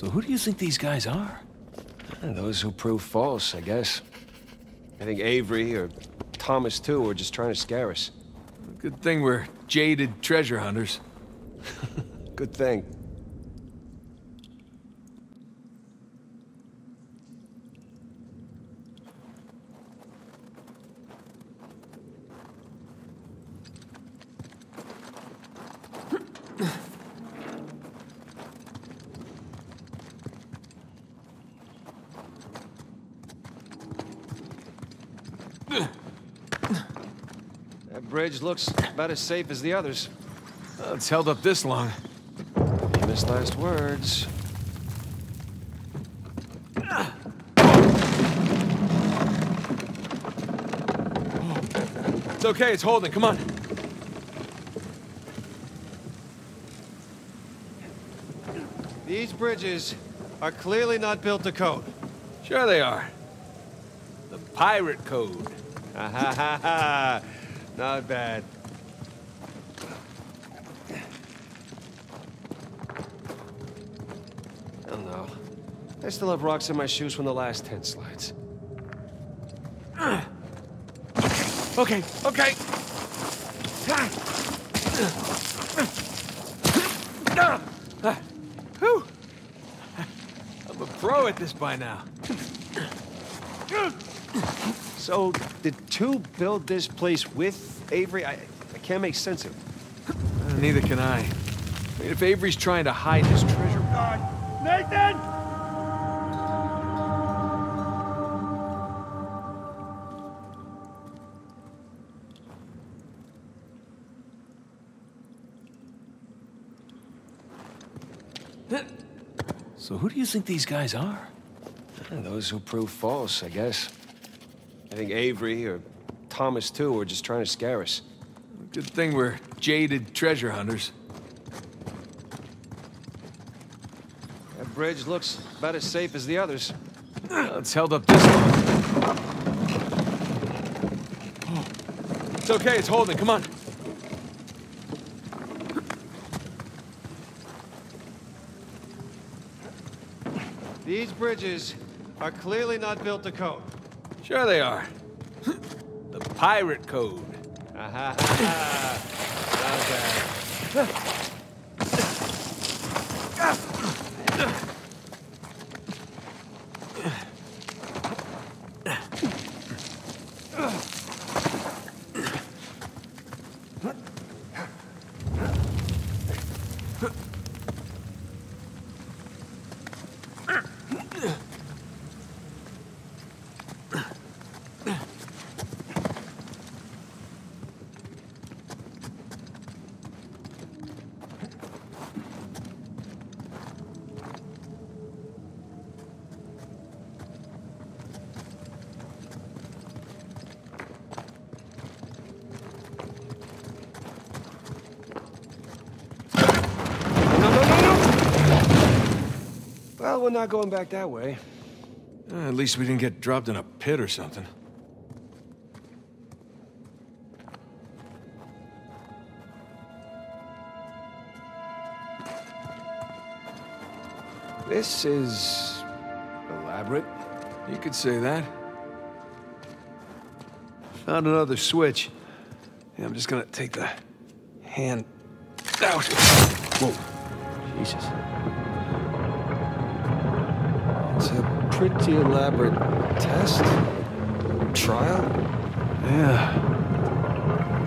So who do you think these guys are? Eh, those who prove false, I guess. I think Avery or Thomas, too, were just trying to scare us. Good thing we're jaded treasure hunters. Good thing. That bridge looks about as safe as the others. Well, it's held up this long. Famous last words. It's okay, it's holding. Come on. These bridges are clearly not built to code. Sure they are. The pirate code. Ha ha ha ha! Not bad. I don't. I still have rocks in my shoes from the last ten slides. Okay, okay. Whew. I'm a pro at this by now. So, did Tew build this place with Avery? I, I can't make sense of it. Uh, neither can I. I mean, if Avery's trying to hide his treasure... God! Nathan! So who do you think these guys are? Those who prove false, I guess. I think Avery or Thomas, too, were just trying to scare us. Good thing we're jaded treasure hunters. That bridge looks about as safe as the others. It's held up this long. It's okay, it's holding. Come on. These bridges are clearly not built to code. Sure they are. The pirate code. Ah, ha ha ha! Not bad. No, no, no, no! Well, we're not going back that way. Uh, at least we didn't get dropped in a pit or something. This is... elaborate. You could say that. Found another switch. Yeah, I'm just gonna take the hand out. Whoa. Jesus. Pretty elaborate test. Trial. Yeah.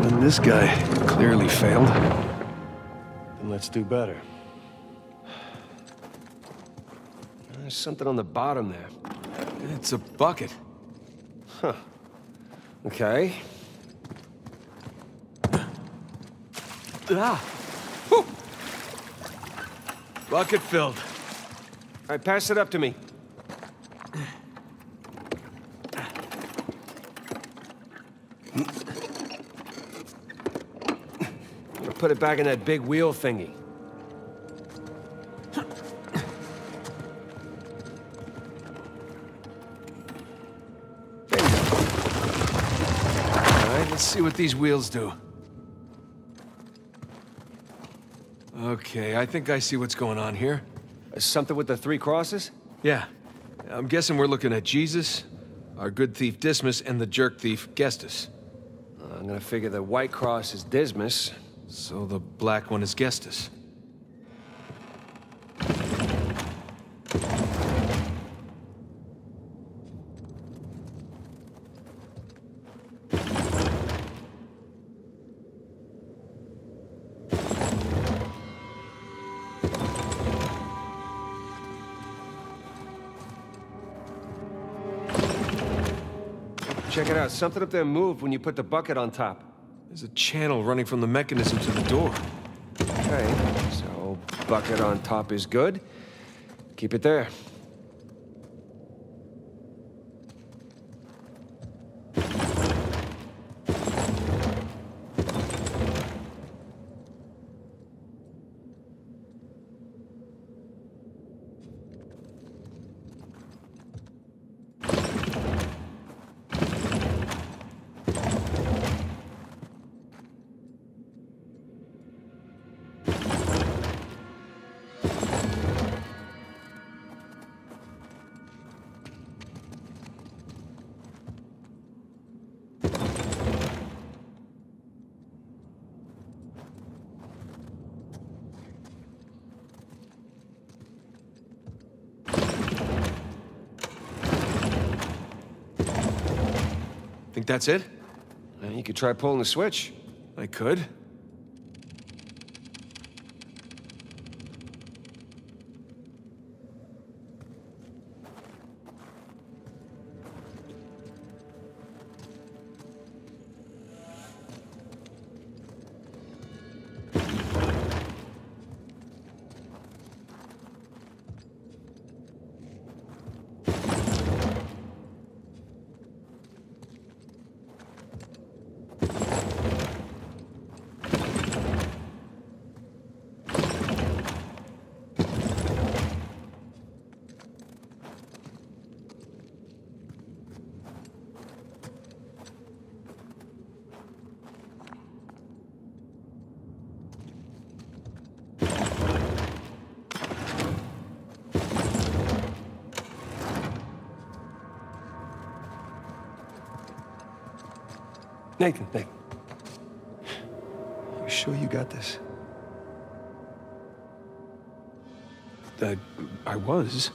And this guy clearly failed. Then let's do better. There's something on the bottom there. It's a bucket. Huh. Okay. Ah! Whew. Bucket filled. All right, pass it up to me. Put it back in that big wheel thingy. There you go. All right, let's see what these wheels do. Okay, I think I see what's going on here. Uh, Something with the three crosses? Yeah. I'm guessing we're looking at Jesus, our good thief Dismas, and the jerk thief Gestas. Uh, I'm gonna figure the white cross is Dismas. So the black one is Gestas. Check it out. Something up there moved when you put the bucket on top. There's a channel running from the mechanism to the door. Okay, so bucket on top is good. Keep it there. That's it? You could try pulling the switch. I could. Nathan, Nathan. You sure you got this? I, uh, I was.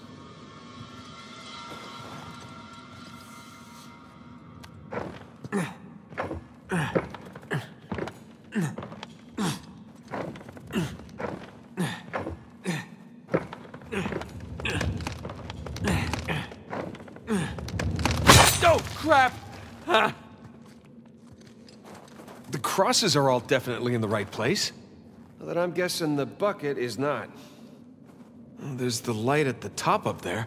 Crosses are all definitely in the right place. Well, then I'm guessing the bucket is not. There's the light at the top up there.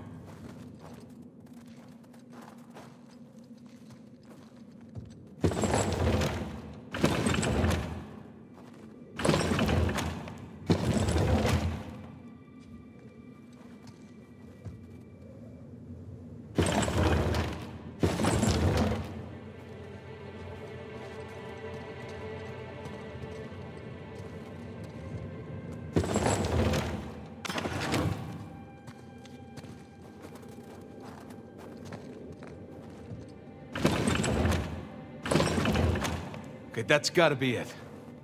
That's gotta be it.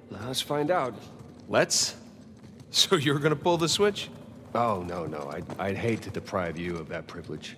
Let's find out. Let's? So you're gonna pull the switch? Oh, no, no. I'd, I'd hate to deprive you of that privilege.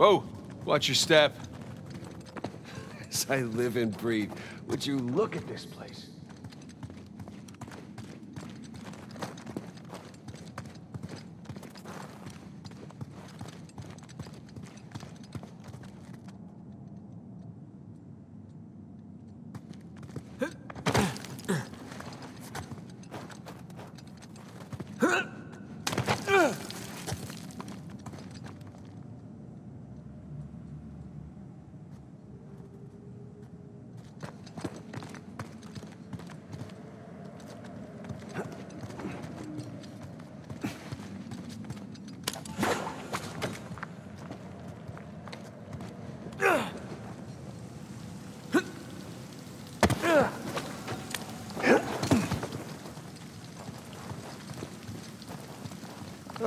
Whoa, watch your step. As I live and breathe, would you look at this place?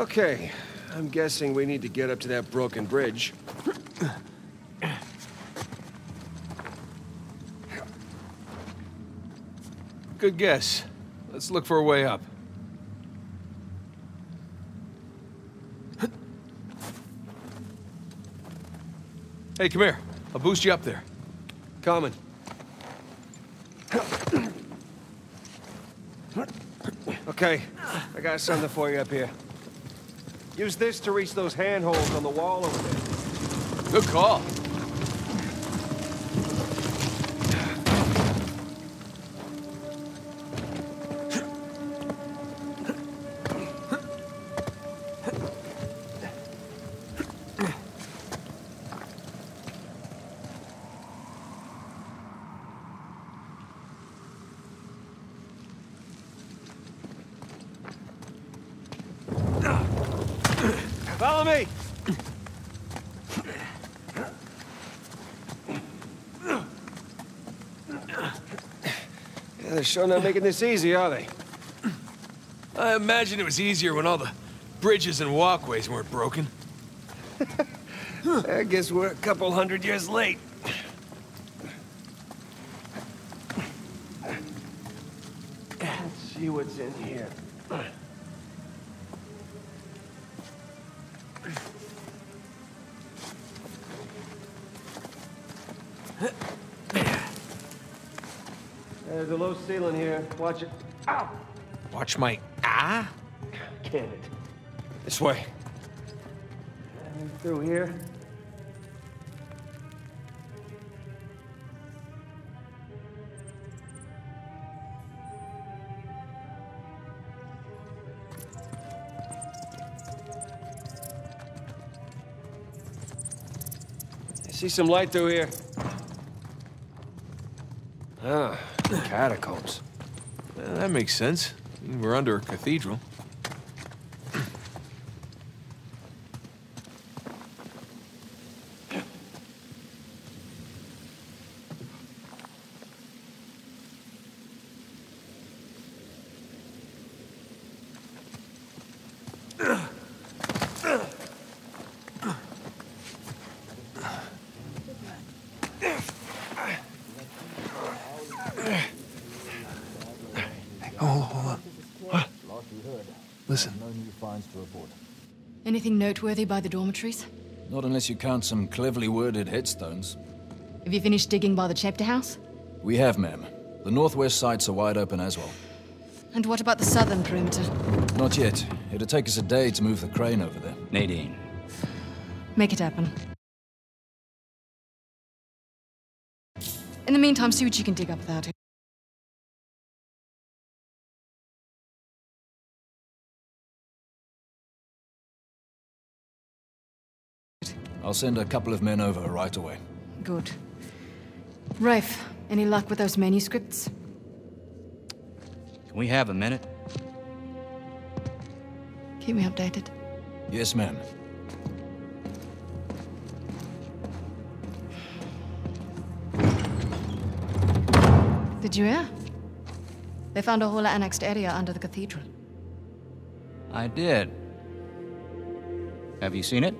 Okay, I'm guessing we need to get up to that broken bridge. Good guess. Let's look for a way up. Hey, come here. I'll boost you up there. Coming. Okay, I got something for you up here. Use this to reach those handholds on the wall over there. Good call. Yeah, they're sure not making this easy, are they? I imagine it was easier when all the bridges and walkways weren't broken. I guess we're a couple hundred years late. Let's see what's in here. Ceiling here. Watch it. Ow! Watch my ah? Can it? This way. And through here. I see some light through here. Ah, catacombs. That makes sense. We're under a cathedral. Oh, hold on. What? Listen. No new finds to report. Anything noteworthy by the dormitories? Not unless you count some cleverly worded headstones. Have you finished digging by the chapter house? We have, ma'am. The northwest sites are wide open as well. And what about the southern perimeter? Not yet. It'll take us a day to move the crane over there. Nadine, Make it happen. In the meantime, see what you can dig up without it. I'll send a couple of men over right away. Good. Rafe, any luck with those manuscripts? can we have a minute? Keep me updated. Yes, ma'am. Did you hear? They found a whole annexed area under the cathedral. I did. Have you seen it?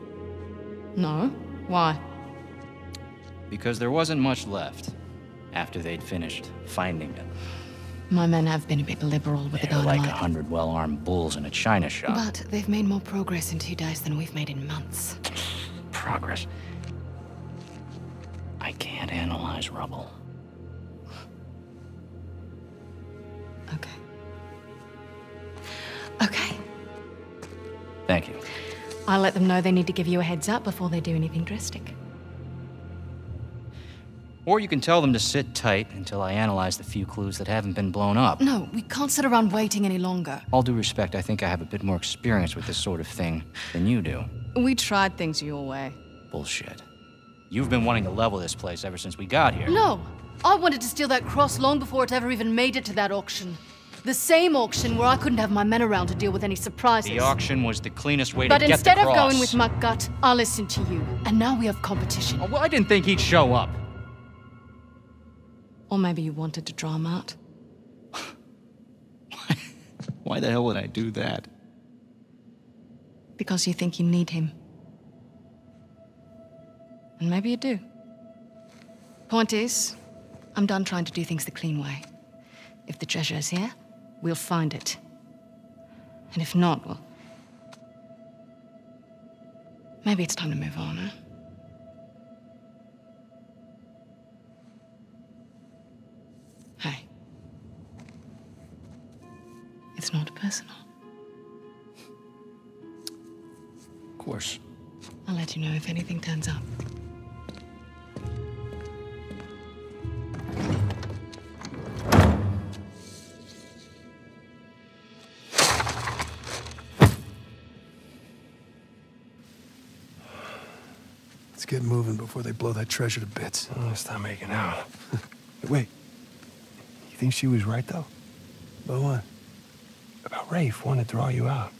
No? Why? Because there wasn't much left after they'd finished finding it. My men have been a bit liberal with the They're like a hundred well-armed bulls in a china shop. But they've made more progress in two days than we've made in months. progress. I can't analyze rubble. I'll let them know they need to give you a heads up before they do anything drastic. Or you can tell them to sit tight until I analyze the few clues that haven't been blown up. No, we can't sit around waiting any longer. All due respect, I think I have a bit more experience with this sort of thing than you do. We tried things your way. Bullshit. You've been wanting to level this place ever since we got here. No, I wanted to steal that cross long before it ever even made it to that auction. The same auction where I couldn't have my men around to deal with any surprises. The auction was the cleanest way but to get the But instead of going with my gut, I'll listen to you. And now we have competition. Oh, well, I didn't think he'd show up. Or maybe you wanted to draw him out. Why the hell would I do that? Because you think you need him. And maybe you do. Point is, I'm done trying to do things the clean way. If the treasure is here, we'll find it. And if not, well. Maybe it's time to move on, huh? Hey. It's not personal. Of course. I'll let you know if anything turns up. Get moving before they blow that treasure to bits. Oh, let's not making out. Wait. You think she was right, though? But what? About Rafe wanting to draw you out.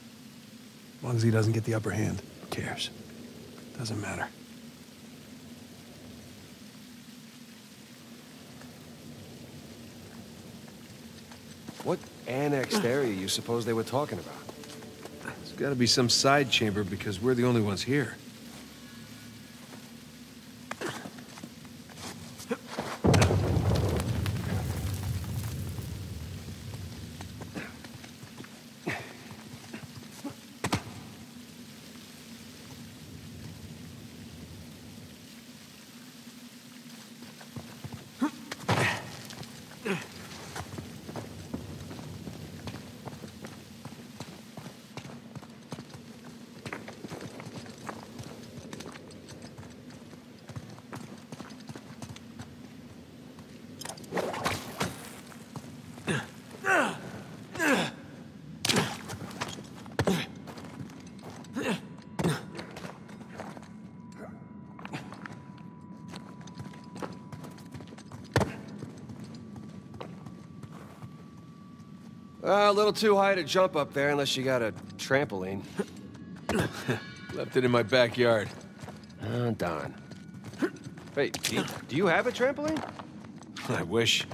As long as he doesn't get the upper hand, who cares? Doesn't matter. What annexed area you suppose they were talking about? There's got to be some side chamber because we're the only ones here. Uh, a little too high to jump up there unless you got a trampoline. Left it in my backyard. Oh, darn. Wait, do you, do you have a trampoline? I wish.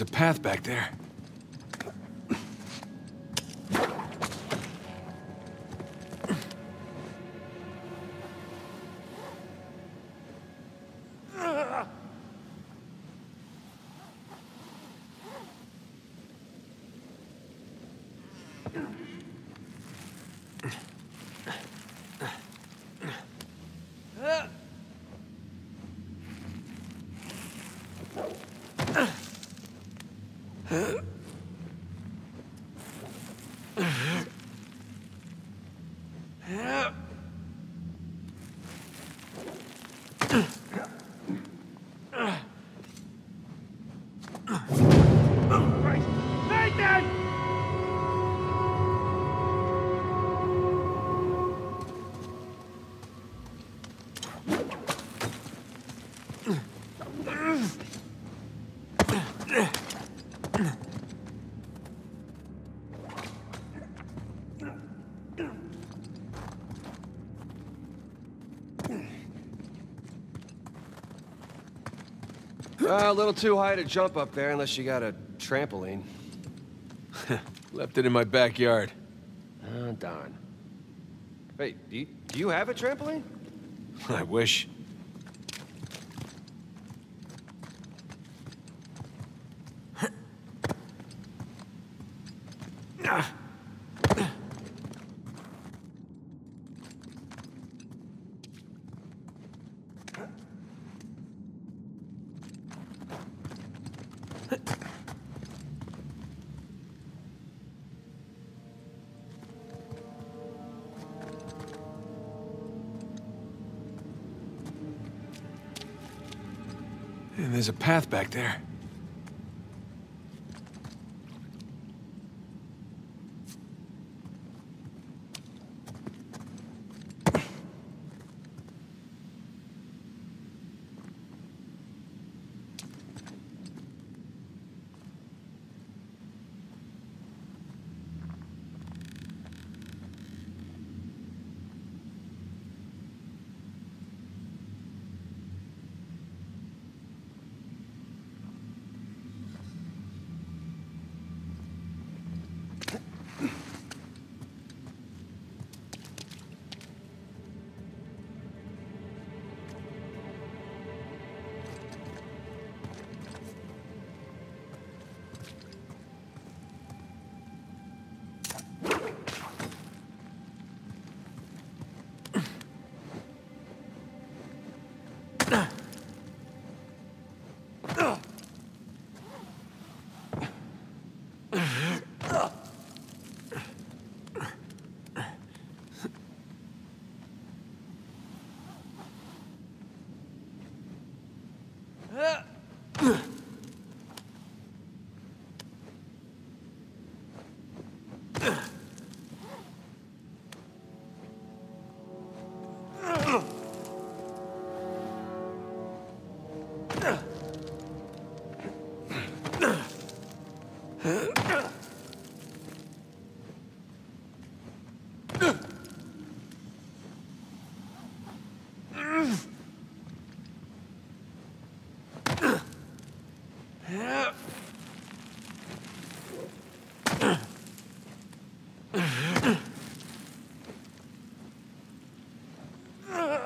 There's a path back there. Uh, a little too high to jump up there unless you got a trampoline. Left it in my backyard. Oh, darn. Hey, do you, do you have a trampoline? I wish. Path back there.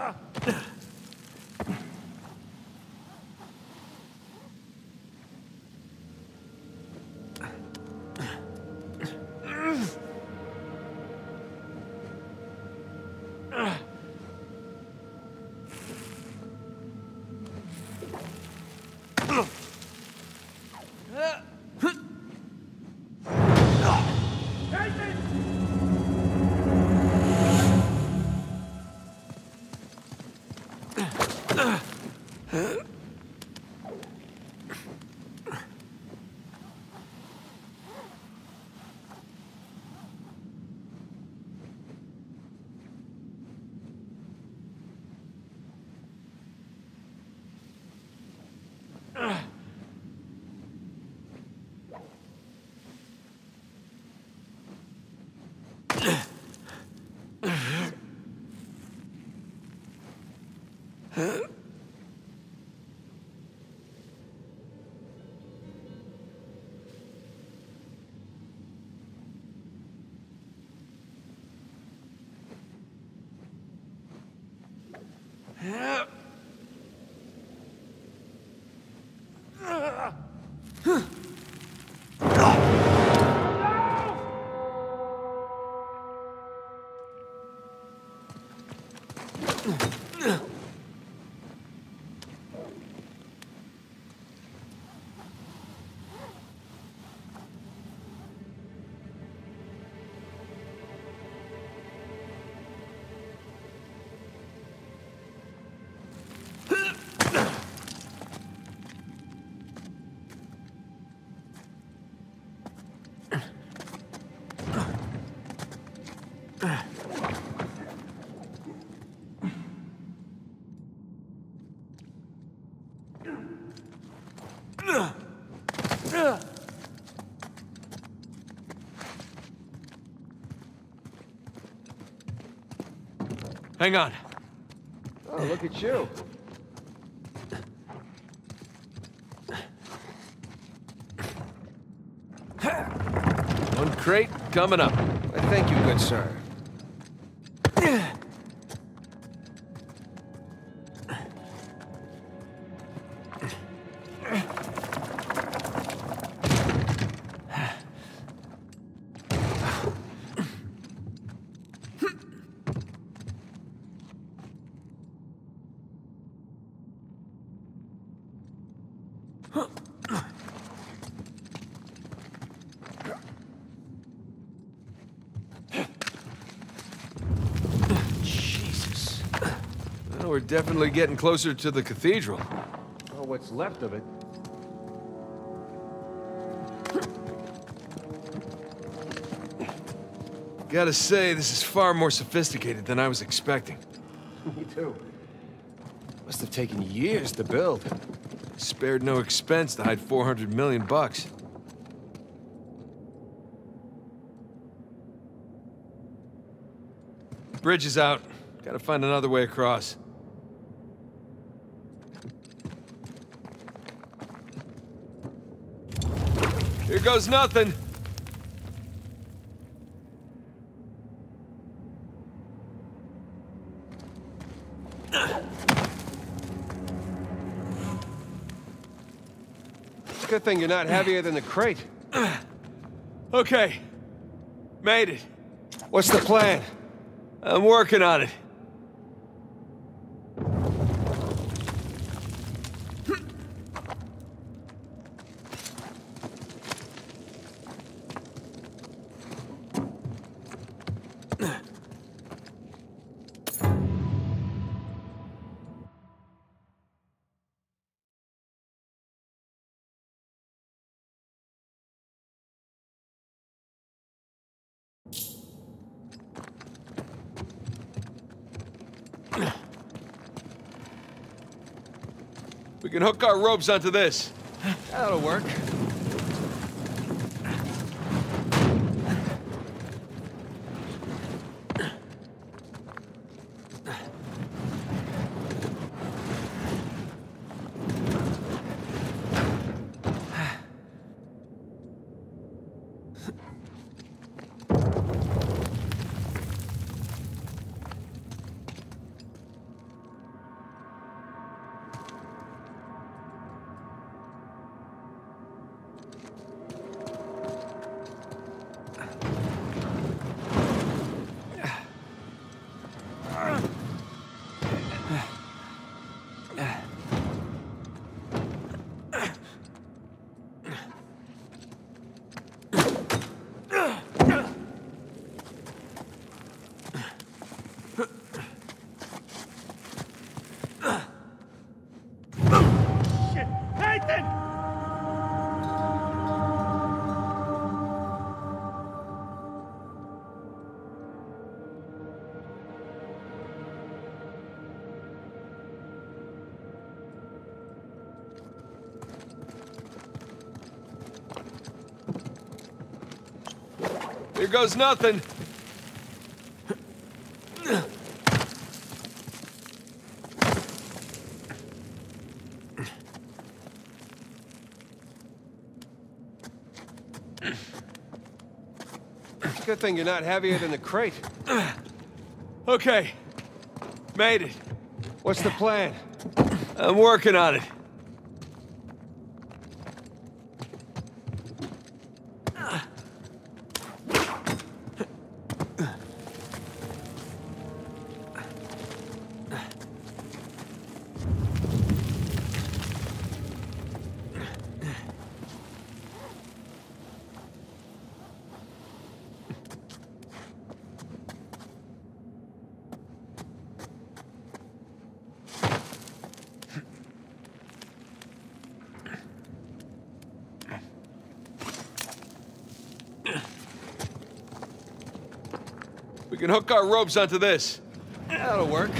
Ah! Huh? Hang on. Oh, look at you. One crate coming up. Thank you, good sir. Definitely getting closer to the cathedral. Well, what's left of it. Gotta say, this is far more sophisticated than I was expecting. Me too. Must have taken years to build. Spared no expense to hide 400 million bucks. Bridge is out. Gotta find another way across. Here goes nothing. Good thing you're not heavier than the crate. Okay. Made it. What's the plan? I'm working on it. Hook our ropes onto this. That'll work. Goes nothing. Good thing you're not heavier than the crate. Okay. Made it. What's the plan? I'm working on it. We can hook our ropes onto this. That'll work.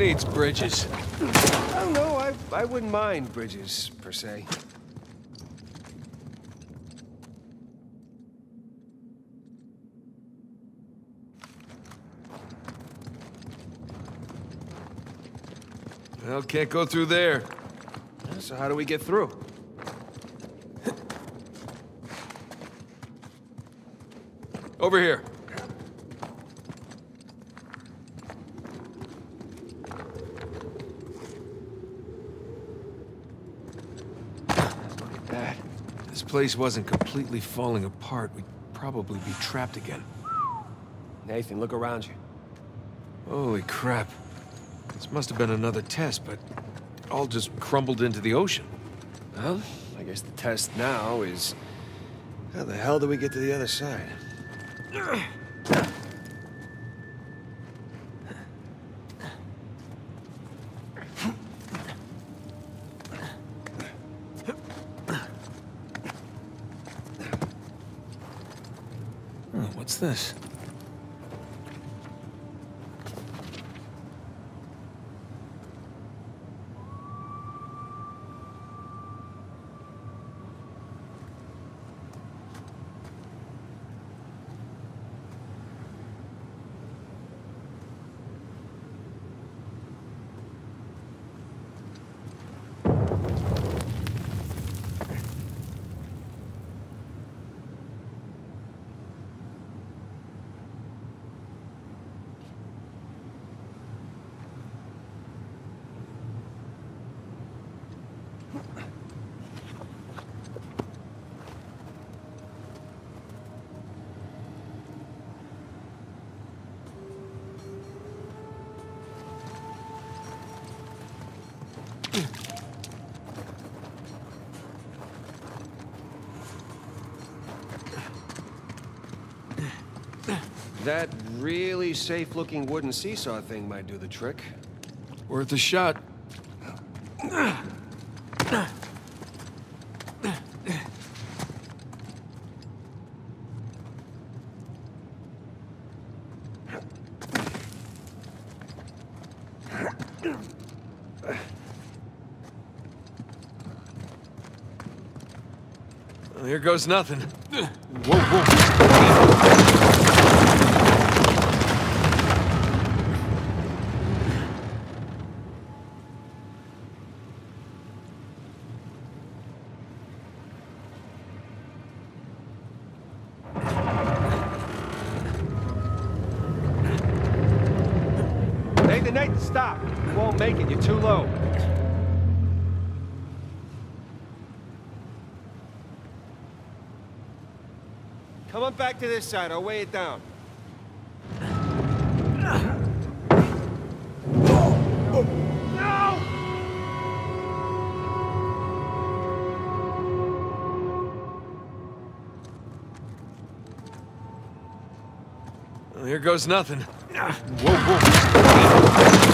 Needs bridges? Oh, I don't know. I, I wouldn't mind bridges, per se. Well, can't go through there. So how do we get through? Over here. Bad. This place wasn't completely falling apart. We'd probably be trapped again. Nathan, look around you. Holy crap. This must have been another test, but it all just crumbled into the ocean. Well, I guess the test now is... How the hell do we get to the other side? That really safe-looking wooden seesaw thing might do the trick. Worth a shot. Well, here goes nothing. Whoa, whoa. To this side. I'll weigh it down. Well, here goes nothing. Whoa, whoa.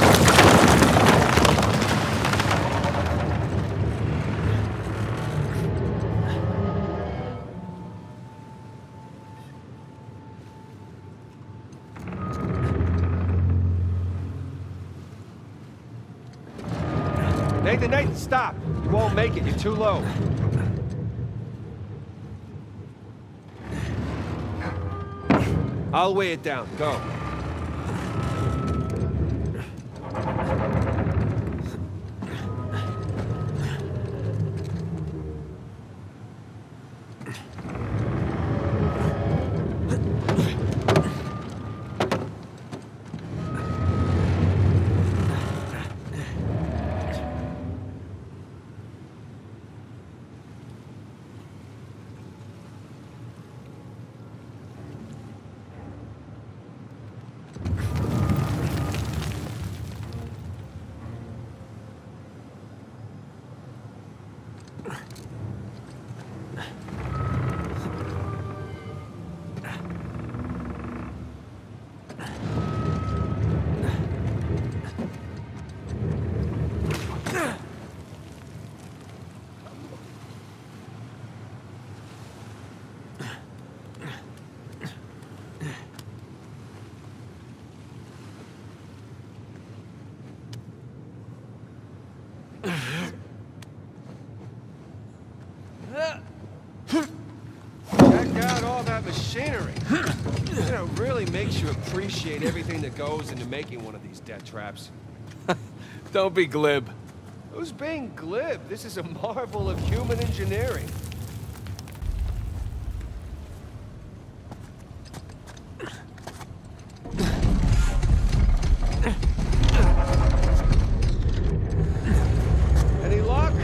Stop! You won't make it. You're too low. I'll weigh it down. Go. Goes into making one of these death traps. Don't be glib. Who's being glib? This is a marvel of human engineering. Any luck?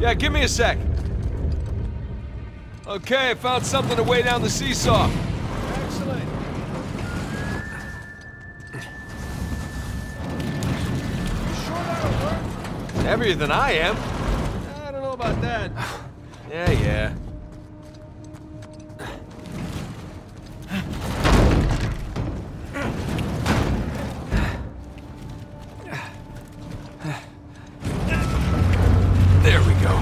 Yeah, give me a sec. Okay, I found something to weigh down the seesaw. Heavier than I am. I don't know about that. Yeah, yeah. There we go.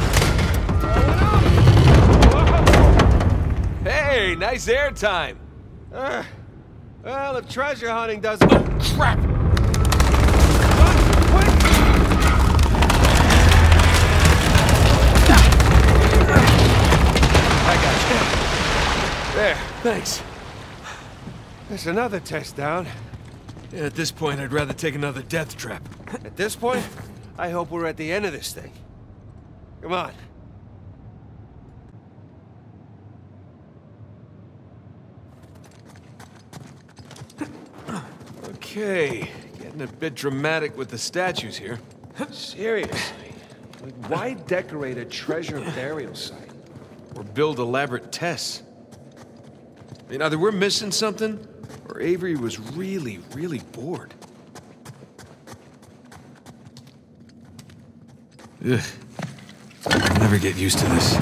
Hey, nice air time. Uh, well, if treasure hunting doesn't... Crap! There, thanks. There's another test down. Yeah, at this point, I'd rather take another death trap. At this point, I hope we're at the end of this thing. Come on. Okay, getting a bit dramatic with the statues here. Seriously. Like, why decorate a treasure burial site? Or build elaborate tests. I mean, either we're missing something, or Avery was really, really bored. Ugh. I'll never get used to this.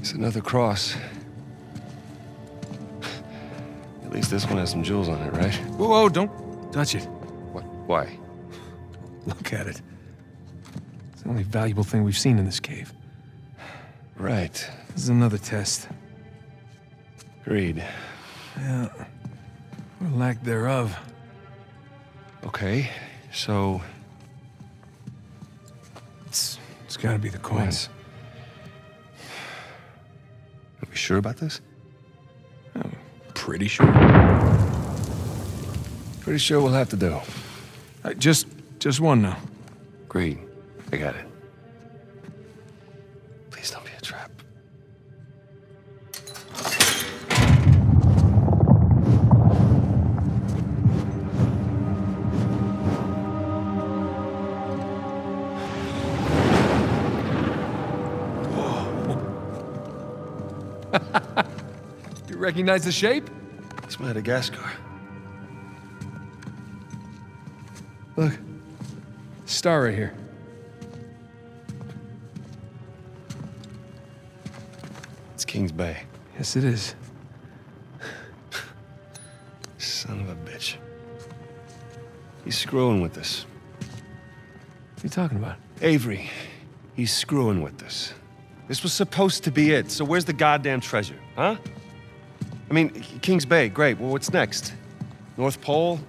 It's another cross. At least this one has some jewels on it, right? Whoa, whoa, don't touch it. Why? Look at it. It's the only valuable thing we've seen in this cave. Right. This is another test. Agreed. Yeah. Or lack thereof. Okay, so... It's, it's gotta be the coins. Are we sure about this? I'm pretty sure. Pretty sure we'll have to do. Uh, just, just one now. Agreed. I got it. Please don't be a trap. You recognize the shape? It's Madagascar. Look. Star right here. It's King's Bay. Yes, it is. Son of a bitch. He's screwing with us. What are you talking about? Avery, he's screwing with us. This was supposed to be it, so where's the goddamn treasure, huh? I mean, King's Bay, great. Well, what's next? North Pole?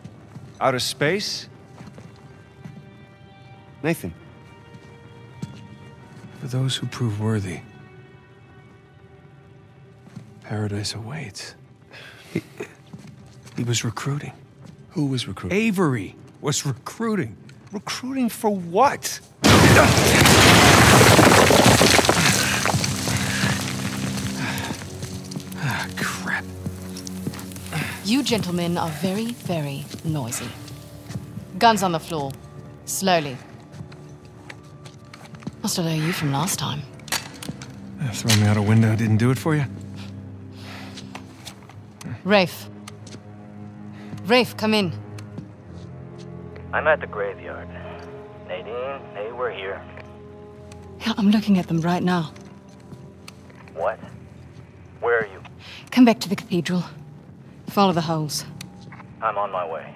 Outer space? Nathan, For those who prove worthy, paradise awaits. He, he was recruiting. who was recruiting? Avery was recruiting. Recruiting for what? Ah, crap. You gentlemen are very, very noisy. Guns on the floor. Slowly. Must have known you from last time. Uh, Throwing me out a window didn't do it for you? Rafe. Rafe, come in. I'm at the graveyard. Nadine, hey, we're here. Yeah, I'm looking at them right now. What? Where are you? Come back to the cathedral. Follow the holes. I'm on my way.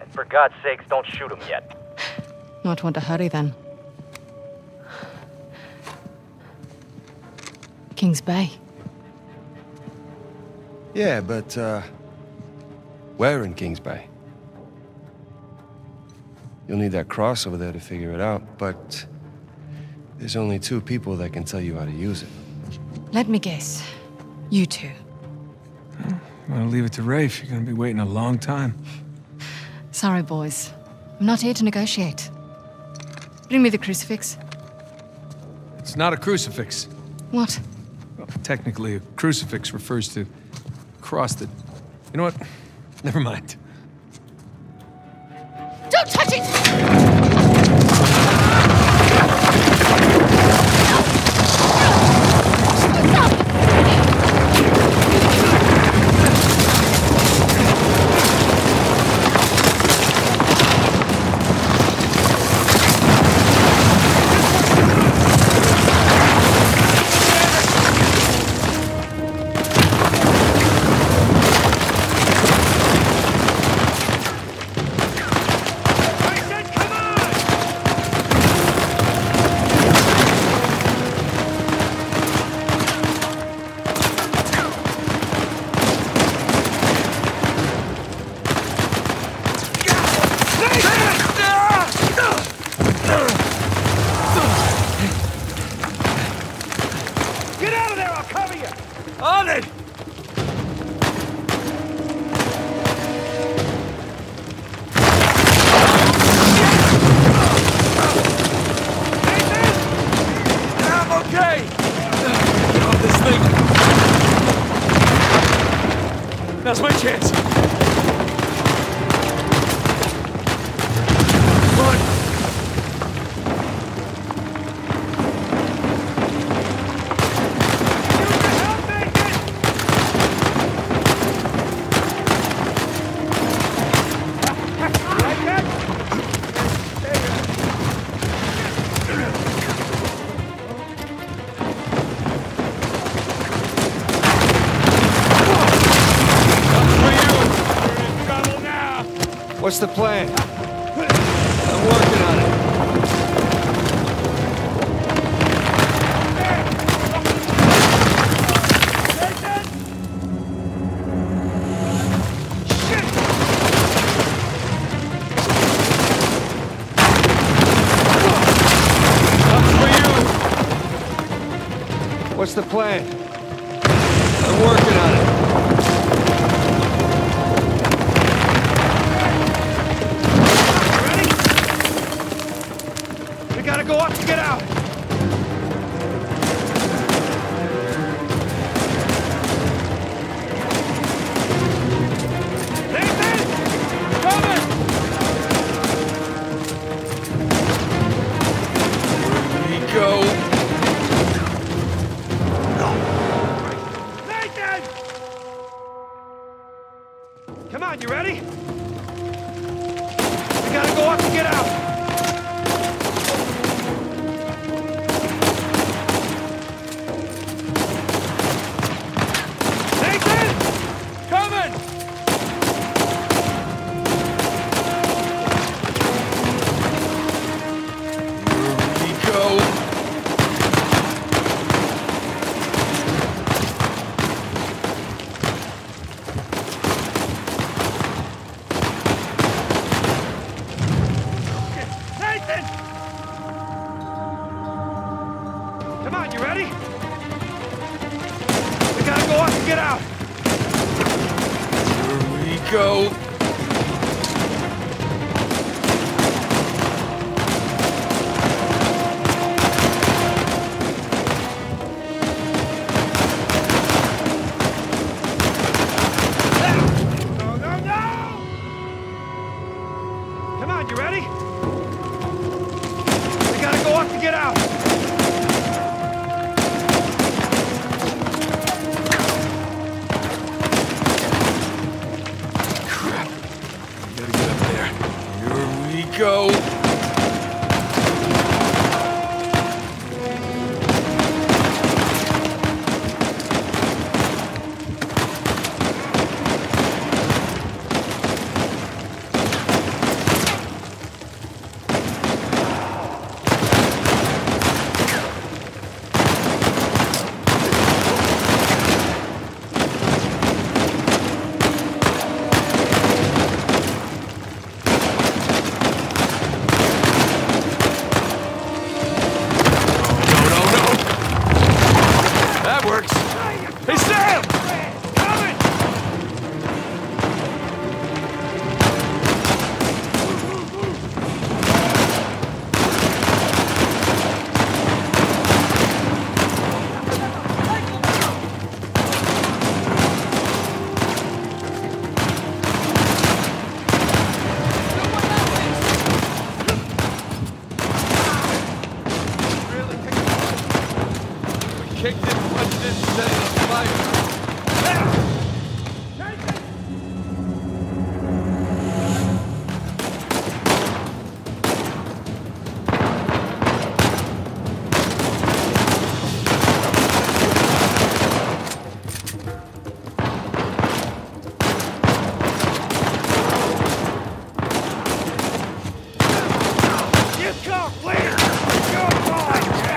And for God's sakes, don't shoot him yet. Not want to hurry then. Kings Bay. Yeah, but, uh, where in Kings Bay? You'll need that cross over there to figure it out, but there's only two people that can tell you how to use it. Let me guess. You two. I'm gonna leave it to Rafe. You're gonna be waiting a long time. Sorry, boys. I'm not here to negotiate. Bring me the crucifix. It's not a crucifix. What? Technically, a crucifix refers to a cross that. You know what? Never mind. What's the plan? I'm working on it. What's the plan? I'm working on it. Go up to get out!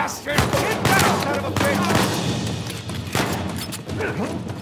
bastard! Get son of a bitch!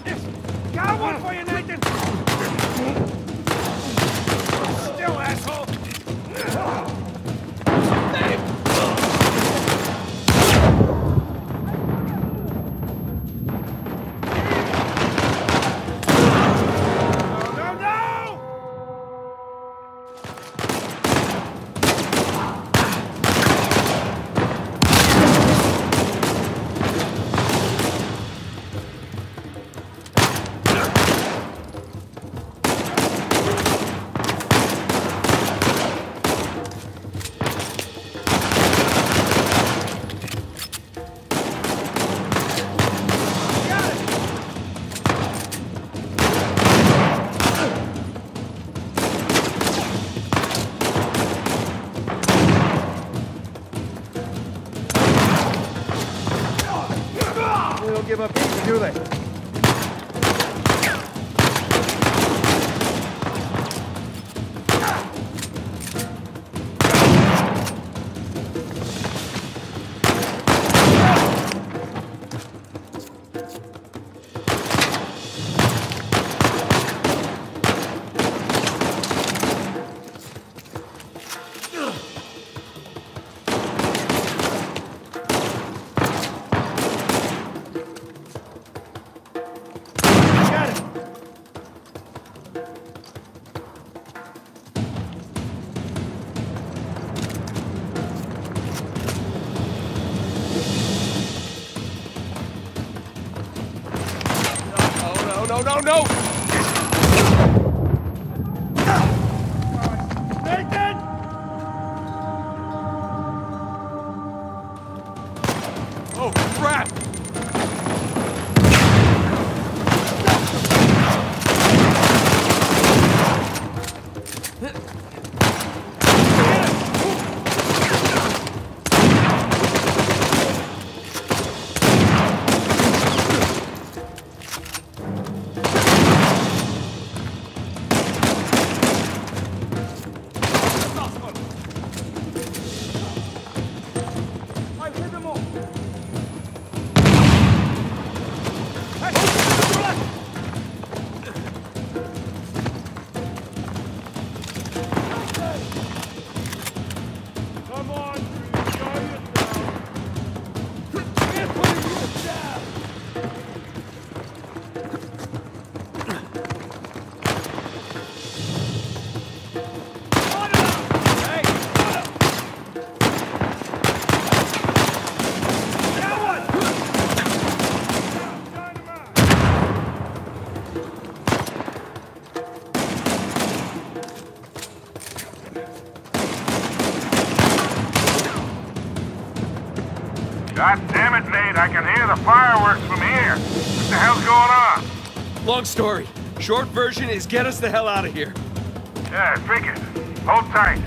no, no! story. Short version is get us the hell out of here. Yeah, figured. Hold tight.